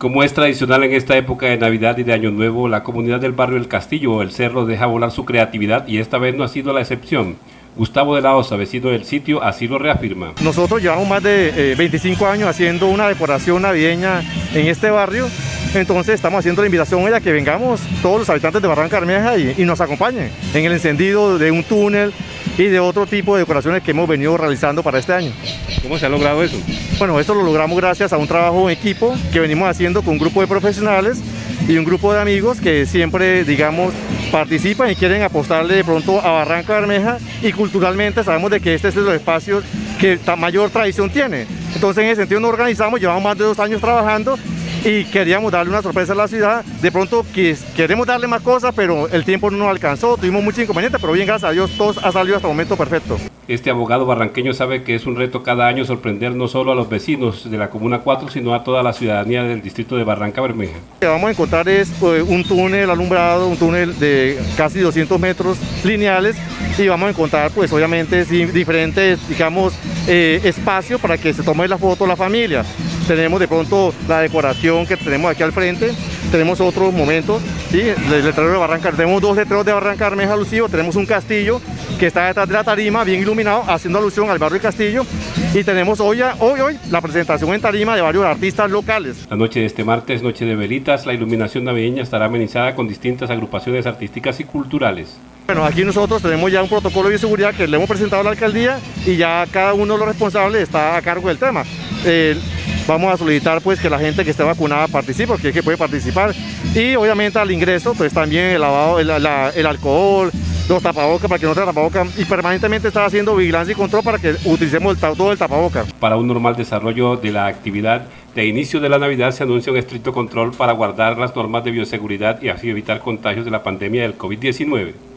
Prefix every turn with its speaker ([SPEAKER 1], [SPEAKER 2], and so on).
[SPEAKER 1] Como es tradicional en esta época de Navidad y de Año Nuevo, la comunidad del barrio El Castillo o El Cerro deja volar su creatividad y esta vez no ha sido la excepción. Gustavo de la Osa, vecino del sitio, así lo reafirma.
[SPEAKER 2] Nosotros llevamos más de 25 eh, años haciendo una decoración navideña en este barrio, entonces estamos haciendo la invitación a que vengamos todos los habitantes de Barranca Bermeja y, y nos acompañen en el encendido de un túnel y de otro tipo de decoraciones que hemos venido realizando para este año.
[SPEAKER 1] ¿Cómo se ha logrado eso?
[SPEAKER 2] Bueno, esto lo logramos gracias a un trabajo en equipo que venimos haciendo con un grupo de profesionales y un grupo de amigos que siempre, digamos, participan y quieren apostarle de pronto a Barranca Bermeja y culturalmente sabemos de que este es de los espacios que mayor tradición tiene. Entonces en ese sentido nos organizamos, llevamos más de dos años trabajando y queríamos darle una sorpresa a la ciudad. De pronto queremos darle más cosas, pero el tiempo no nos alcanzó, tuvimos muchos inconvenientes, pero bien, gracias a Dios, todo ha salido hasta el momento perfecto.
[SPEAKER 1] Este abogado barranqueño sabe que es un reto cada año sorprender no solo a los vecinos de la Comuna 4, sino a toda la ciudadanía del distrito de Barranca Bermeja.
[SPEAKER 2] Lo que vamos a encontrar es pues, un túnel alumbrado, un túnel de casi 200 metros lineales y vamos a encontrar pues obviamente diferentes digamos eh, espacios para que se tome la foto la familia tenemos de pronto la decoración que tenemos aquí al frente, tenemos otros momentos, ¿sí? el letrero de Barranca, tenemos dos letreros de Barranca Bermeja alusivo, tenemos un castillo que está detrás de la tarima, bien iluminado, haciendo alusión al barrio Castillo, y tenemos hoy, hoy, hoy la presentación en tarima de varios artistas locales.
[SPEAKER 1] La noche de este martes, noche de velitas, la iluminación navideña estará amenizada con distintas agrupaciones artísticas y culturales.
[SPEAKER 2] Bueno, aquí nosotros tenemos ya un protocolo de seguridad que le hemos presentado a la alcaldía y ya cada uno de los responsables está a cargo del tema. Eh, vamos a solicitar pues que la gente que esté vacunada participe, porque es que puede participar. Y obviamente al ingreso pues también el lavado, el, alcohol, los tapabocas para que no se tapabocas y permanentemente estar haciendo vigilancia y control para que utilicemos todo el tapabocas.
[SPEAKER 1] Para un normal desarrollo de la actividad de inicio de la Navidad se anuncia un estricto control para guardar las normas de bioseguridad y así evitar contagios de la pandemia del COVID-19.